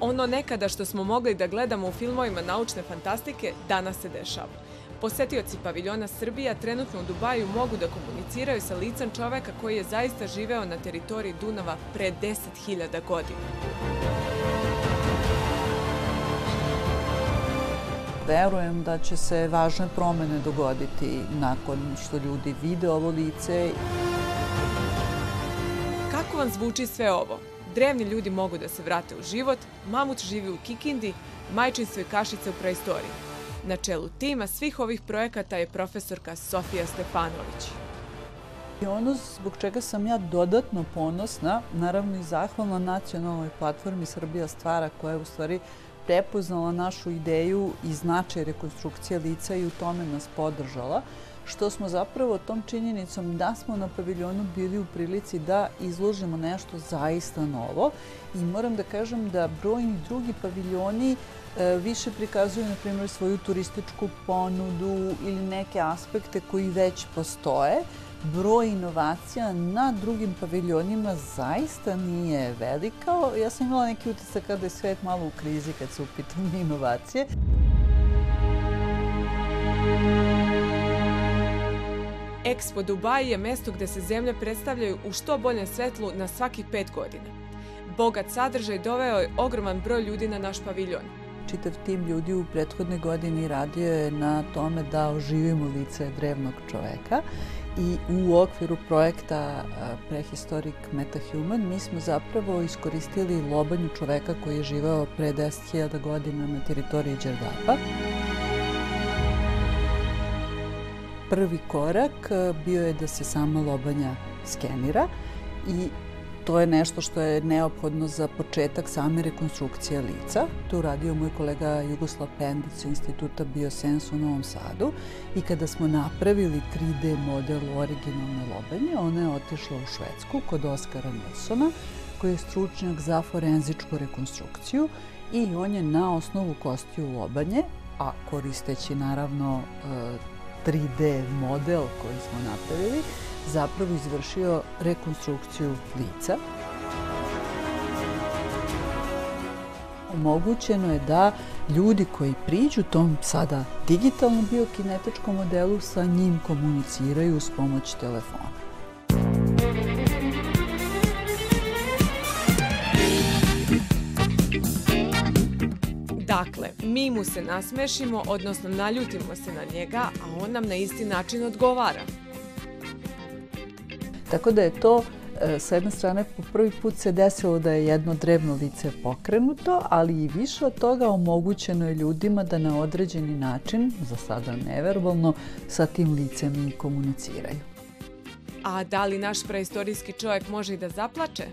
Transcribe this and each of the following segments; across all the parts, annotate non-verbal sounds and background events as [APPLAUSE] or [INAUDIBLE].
Ono nekada što smo mogli da gledamo u filmovima naučne fantastike, danas se dešava. Posetioci paviljona Srbija trenutno u Dubaju mogu da komuniciraju sa licem čoveka koji je zaista živeo na teritoriji Dunava pre 10.000 godina. Verujem da će se važne promene dogoditi nakon što ljudi vide ovo lice. Kako vam zvuči sve ovo? Drevni ljudi mogu da se vrate u život, mamut živi u Kikindi, majčinstvo i kašice u preistoriji. Na čelu tima svih ovih projekata je profesorka Sofija Stefanović. I ono zbog čega sam ja dodatno ponosna, naravno i zahvalna nacionalnoj platformi Srbija stvara koja je u stvari prepoznala našu ideju i značaj rekonstrukcije lica i u tome nas podržala, što smo zapravo tom činjenicom da smo na paviljonu bili u prilici da izložimo nešto zaista novo i moram da kažem da brojni drugi paviljoni e, više prikazuju, na primjer, svoju turističku ponudu ili neke aspekte koji već postoje, broj inovacija na drugim paviljonima zaista nije velikao. Ja sam imala neki utisak kada je svet malo u krizi kad se upitam inovacije. Expo Dubai je mesto gde se zemlje predstavljaju u što boljem svetlu na svaki pet godina. Bogat sadržaj doveo je ogroman broj ljudi na naš paviljon. Čitav tim ljudi u prethodnoj godini radio je na tome da oživimo lice drevnog čoveka i u okviru projekta Prehistoric Metahuman mi smo zapravo iskoristili lobanju čoveka koji je živao pre 10.000 godina na teritoriji Đerdapa. Prvi korak bio je da se sama lobanja skenira i to je nešto što je neophodno za početak same rekonstrukcije lica. To uradio moj kolega Jugoslav Pendić Instituta Biosens u Novom Sadu i kada smo napravili 3D model originalne lobanje, ona je otišla u Švedsku kod Oskara Nilsona, koji je stručnjak za forenzičku rekonstrukciju i on je na osnovu kostiju lobanje, a koristeći naravno 3D model koji smo napravili, zapravo izvršio rekonstrukciju lica. Omogućeno je da ljudi koji priđu tom sada digitalnom biokinetičkom modelu sa njim komuniciraju s pomoć telefona. Mi mu se nasmešimo, odnosno naljutimo se na njega, a on nam na isti način odgovara. Tako da je to e, s jedne strane po prvi put se desilo da je jedno drevno lice pokrenuto, ali i više od toga omogućeno je ljudima da na određeni način, za sada neverbalno, sa tim licem i komuniciraju. A da li naš preistorijski čovjek može i da zaplače?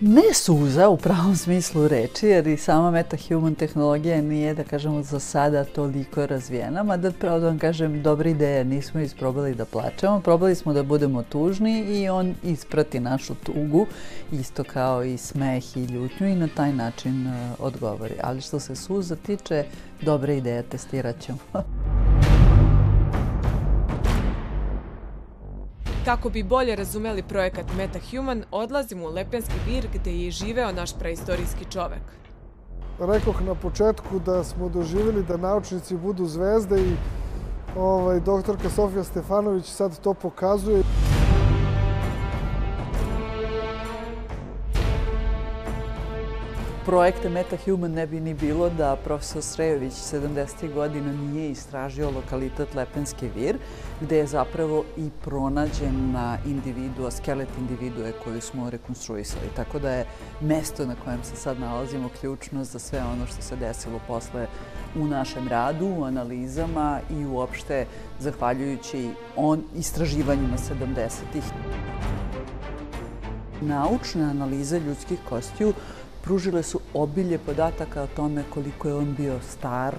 Ne suza u pravom smislu reči, jer i sama metahuman tehnologija nije, da kažemo, za sada toliko razvijena, mada pravo da vam kažem, dobra ideja, nismo isprobali da plačemo, probali smo da budemo tužni i on isprati našu tugu, isto kao i smeh i ljutnju i na taj način uh, odgovori. Ali što se suza tiče, dobra ideja, testirat ćemo. [LAUGHS] Kako bi bolje razumeli projekat MetaHuman, odlazimo u Lepenski vir gde je živeo naš preistorijski čovek. Rekoh na početku da smo doživjeli da naučnici budu zvezde i ovaj, doktorka Sofija Stefanović sad to pokazuje. Projekta MetaHuman ne bi ni bilo da profesor Srejović 70. godina nije istražio lokalitet Lepenski vir, gde je zapravo i pronađen individua, skelet individue koju smo rekonstruisali. Tako da je mesto na kojem se sad nalazimo ključno za sve ono što se desilo posle u našem radu, u analizama i uopšte zahvaljujući on istraživanjima 70-ih. Naučne analize ljudskih kostiju pružile su obilje podataka o tome koliko je on bio star,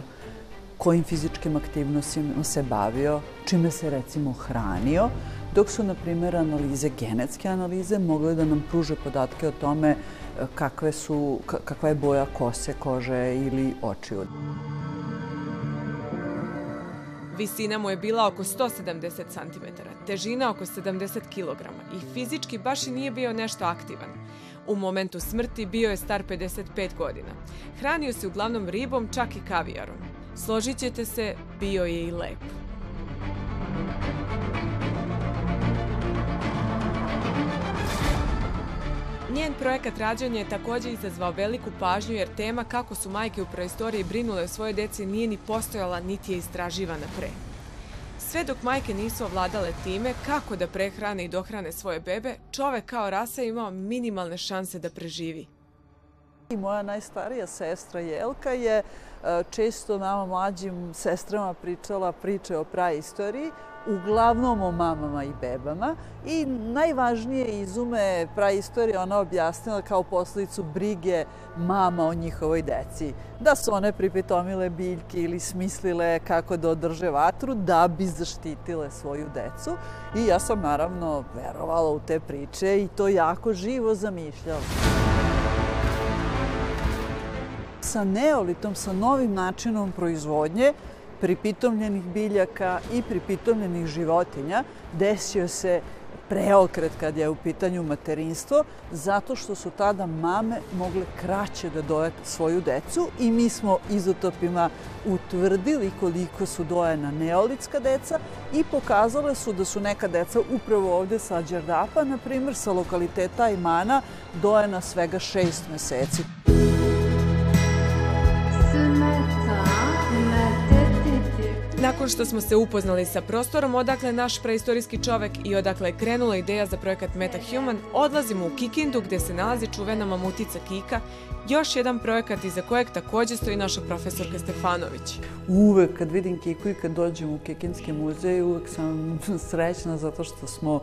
kojim fizičkim aktivnostima se bavio, čime se recimo hranio, dok su, na primjer, analize, genetske analize, mogle da nam pruže podatke o tome e, kakve su, kakva je boja kose, kože ili očiju. Visina mu je bila oko 170 cm, težina oko 70 kg i fizički baš i nije bio nešto aktivan. U momentu smrti bio je star 55 godina. Hranio se uglavnom ribom, čak i kavijarom. Složit ćete se, bio je i lep. Njen projekat rađanja je takođe izazvao veliku pažnju jer tema kako su majke u preistoriji brinule o svoje deci nije ni postojala niti je istraživana pre. Sve dok majke nisu ovladale time kako da prehrane i dohrane svoje bebe, čovek kao rasa imao minimalne šanse da preživi. I moja najstarija sestra Jelka je često nama mlađim sestrama pričala priče o praistoriji, uglavnom o mamama i bebama i najvažnije izume praistorije ona objasnila kao posljedicu brige mama o njihovoj deci. Da su one pripitomile biljke ili smislile kako da održe vatru da bi zaštitile svoju decu i ja sam naravno verovala u te priče i to jako živo zamišljala sa neolitom, sa novim načinom proizvodnje pripitomljenih biljaka i pripitomljenih životinja desio se preokret kad je u pitanju materinstvo, zato što su tada mame mogle kraće da doje svoju decu i mi smo izotopima utvrdili koliko su dojena neolitska deca i pokazale su da su neka deca upravo ovde sa Đerdapa, na primjer sa lokaliteta Imana, dojena svega šest meseci. Nakon što smo se upoznali sa prostorom odakle naš preistorijski čovek i odakle je krenula ideja za projekat MetaHuman, odlazimo u Kikindu gde se nalazi čuvena mamutica Kika, još jedan projekat iza kojeg takođe stoji naša profesorka Stefanović. Uvek kad vidim Kiku i kad dođem u Kikinski muzej, uvek sam [LAUGHS] srećna zato što smo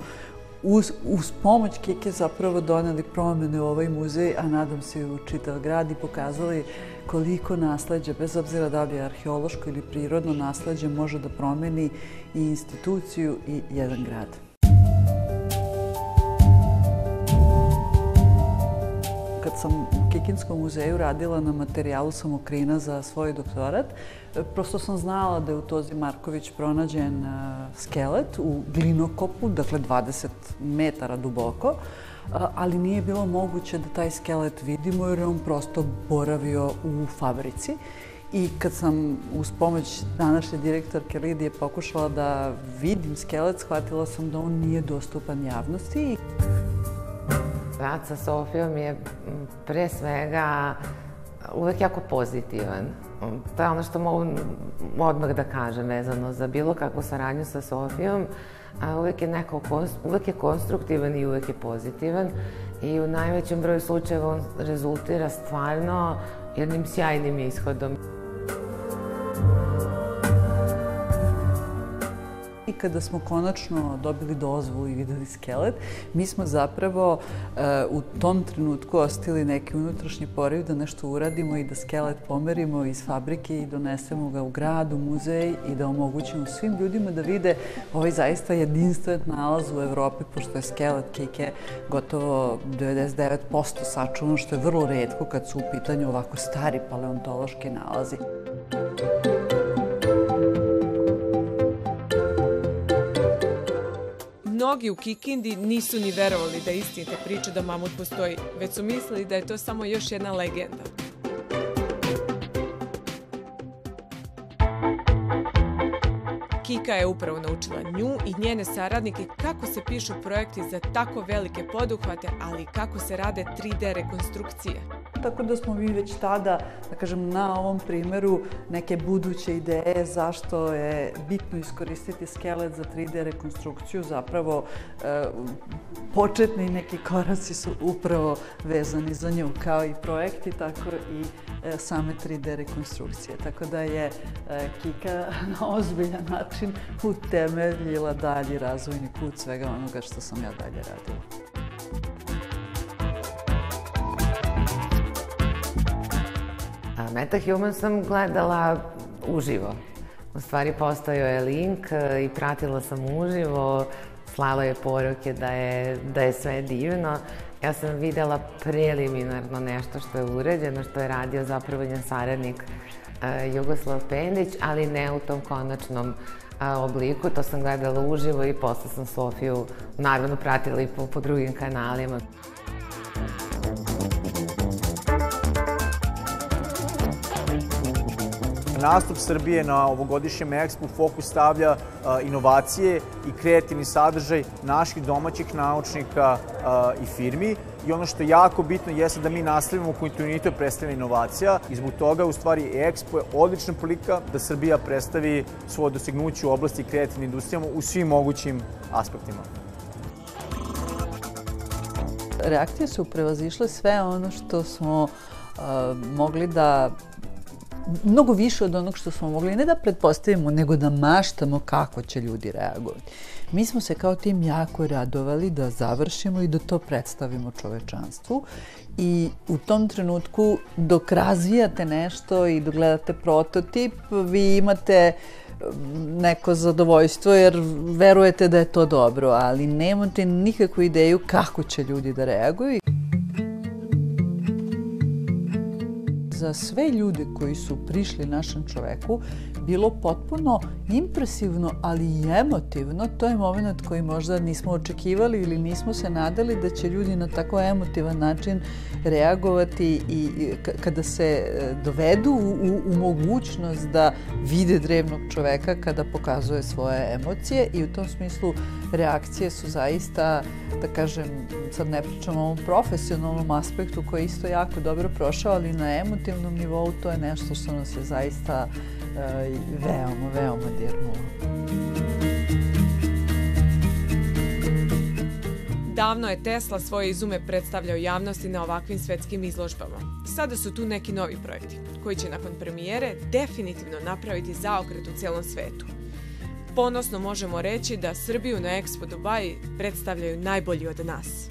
uz, uz pomoć Kike zapravo doneli promene u ovaj muzej, a nadam se i u čitav grad i pokazali koliko nasledđe, bez obzira da li je arheološko ili prirodno nasledđe, može da promeni i instituciju i jedan grad. Kad sam u Kikinskom muzeju radila na materijalu samokrina za svoj doktorat, prosto sam znala da je u Tozi Marković pronađen skelet u glinokopu, dakle 20 metara duboko, ali nije bilo moguće da taj skelet vidimo jer je on prosto boravio u fabrici. I kad sam uz pomoć današnje direktorke Lidije pokušala da vidim skelet, shvatila sam da on nije dostupan javnosti. Rad sa Sofijom je pre svega uvek jako pozitivan. To je ono što mogu odmah da kažem vezano za bilo kakvu saradnju sa Sofijom a uvek je neko, uvek je konstruktivan i uvek je pozitivan i u najvećem broju slučajeva on rezultira stvarno jednim sjajnim ishodom. I kada smo konačno dobili dozvolu i videli skelet, mi smo zapravo uh, u tom trenutku ostili neki unutrašnji poriv da nešto uradimo i da skelet pomerimo iz fabrike i donesemo ga u grad, u muzej i da omogućimo svim ljudima da vide ovaj zaista jedinstven nalaz u Evropi, pošto je skelet kike gotovo 99% sačuvan, što je vrlo redko kad su u pitanju ovako stari paleontološki nalazi. Mnogi u Kikindi nisu ni verovali da istinite priče da mamut postoji, već su mislili da je to samo još jedna legenda. Kika je upravo naučila nju i njene saradnike kako se pišu projekti za tako velike poduhvate, ali kako se rade 3D rekonstrukcije tako da smo mi već tada, da kažem, na ovom primeru neke buduće ideje zašto je bitno iskoristiti skelet za 3D rekonstrukciju, zapravo e, početni neki koraci su upravo vezani za nju, kao i projekti, tako i e, same 3D rekonstrukcije. Tako da je e, Kika na ozbiljan način utemeljila dalji razvojni put svega onoga što sam ja dalje radila. MetaHuman sam gledala uživo. U stvari postojao je link e, i pratila sam uživo, slala je poruke da je, da je sve divno. Ja sam videla preliminarno nešto što je uređeno, što je radio zapravo njen saradnik uh, Jugoslav Pendić, ali ne u tom konačnom obliku. To sam gledala uživo i posle sam Sofiju naravno pratila i po, po drugim kanalima. Nastup Srbije na ovogodišnjem Expo fokus stavlja inovacije i kreativni sadržaj naših domaćih naučnika i firmi. I ono što je jako bitno jeste da mi nastavimo kontinuitet predstavljanja inovacija i zbog toga u stvari Expo je odlična prilika da Srbija predstavi svoje dostignuće u oblasti kreativne industrijama u svim mogućim aspektima. Reakcije su prevazišle sve ono što smo uh, mogli da mnogo više od onog što smo mogli ne da pretpostavimo, nego da maštamo kako će ljudi reagovati. Mi smo se kao tim jako radovali da završimo i da to predstavimo čovečanstvu i u tom trenutku dok razvijate nešto i dok gledate prototip, vi imate neko zadovoljstvo jer verujete da je to dobro, ali nemate nikakvu ideju kako će ljudi da reaguju. Za sve ljude koji su prišli našem čoveku bilo potpuno impresivno, ali i emotivno. To je moment koji možda nismo očekivali ili nismo se nadali da će ljudi na tako emotivan način reagovati i kada se e, dovedu u, u mogućnost da vide drevnog čoveka kada pokazuje svoje emocije i u tom smislu reakcije su zaista, da kažem, sad ne pričam o ovom profesionalnom aspektu koji je isto jako dobro prošao, ali na emotivnom nivou to je nešto što nas je zaista uh, veoma, veoma dirnulo. Davno je Tesla svoje izume predstavljao javnosti na ovakvim svetskim izložbama. Sada su tu neki novi projekti, koji će nakon premijere definitivno napraviti zaokret u celom svetu. Ponosno možemo reći da Srbiju na Expo Dubai predstavljaju najbolji od nas.